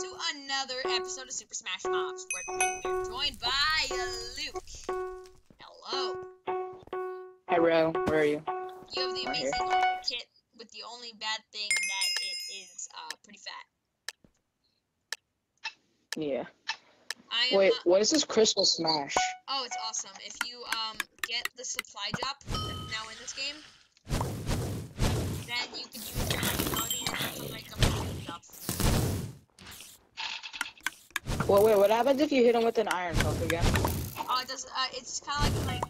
to another episode of Super Smash Mobs, where we're joined by Luke. Hello. Hey, Ro, where are you? You have the Right amazing kit with the only bad thing that it is uh, pretty fat. Yeah. I am. Wait, uh, what is this Crystal Smash? oh, it's awesome. If you um get the supply drop now in this game, then you can use and to make a. Well, wait, what happens if you hit him with an iron hook again? Oh, it does. Uh, it's kind of like like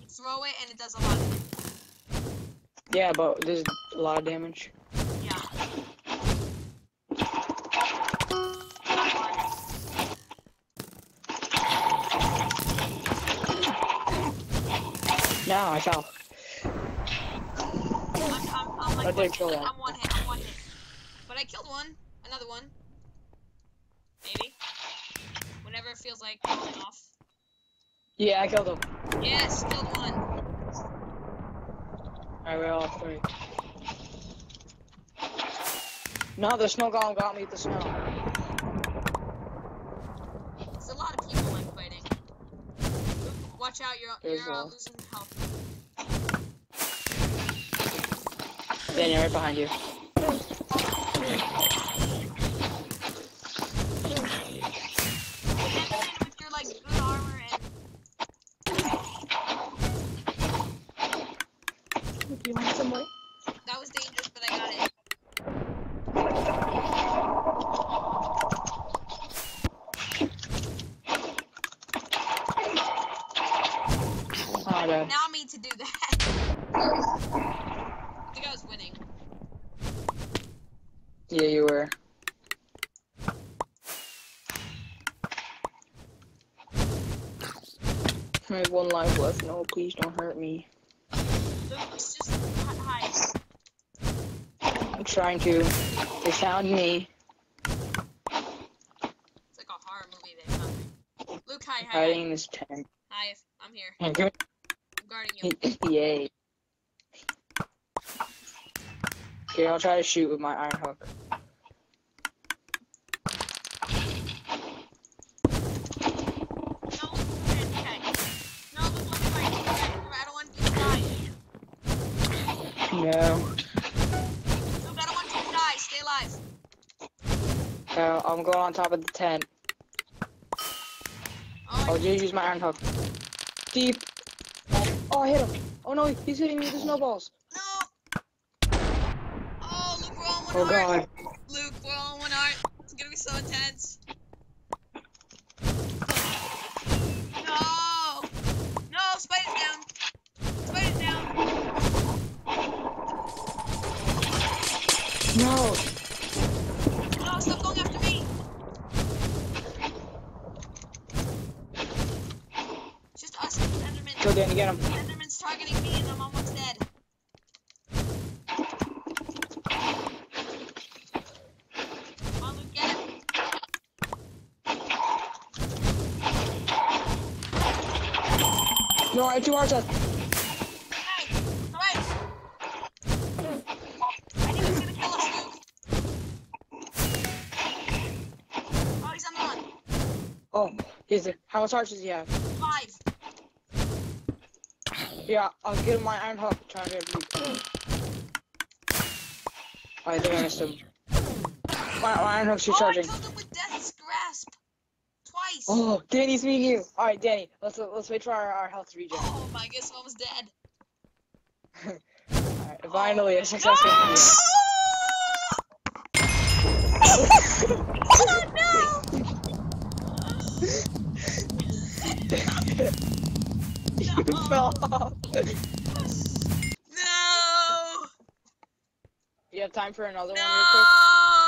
you throw it and it does a lot. Of Yeah, but there's a lot of damage. Yeah. No, I fell. I'm, I'm, I'm like I did one, kill like, one. I'm one hit. I'm one hit. But I killed one. Another one. Maybe. Whenever it feels like going off. Yeah, I killed him. Yes, killed one. Alright, we're all three. No, the snow golem got me with the snow. There's a lot of people like fighting. Watch out, you're There's you're uh, losing health. Daniel, right behind you. And with your like good armor and Do you want some more? that was dangerous, but I got it. Oh, no. Now I mean to do that. I think I was winning. Yeah, you were. I have one life left. No, please don't hurt me. Luke, it's just hi- hide. I'm trying to. They found me. It's like a horror movie they found me. Luke, hi, hi, Hiding hi. in this tent. Hi, I'm here. Guarding you. Yay. Okay, I'll try to shoot with my iron hook. No. No, Luke, let me fight. I don't want you to die. No. Luke, I don't want you to die. Stay alive. Uh, I'm going on top of the tent. Oh, I'll just use my iron hook. Deep. Oh, I hit him. Oh no, he's hitting me with the snowballs. no. Oh, Luke, we're all one Oh heart. god. Luke, we're all in one heart. It's gonna be so intense. No! No, spider's down. Spider's down. No, stop going after me. It's just us and Enderman. Go Danny, get him. Enderman's targeting me and I'm almost dead. Come on, Luke, get him. No, I have two hearts left. Hey, alright. I think he's gonna kill us, Luke. Oh, he's on the run. Oh, he's there. How much hearts does he have? Five. Yeah, I'll get my iron hook. Try to. Oh, I think I missed him. My, my iron hook's Oh, I recharging. killed him with Death's Grasp. Twice. Oh, Danny's meeting you. All right, Danny, let's let's wait for our, our health to regen. Oh my guess I'm almost dead. All right, finally a oh, successful oh no! you. No! You have time for another one real quick? No!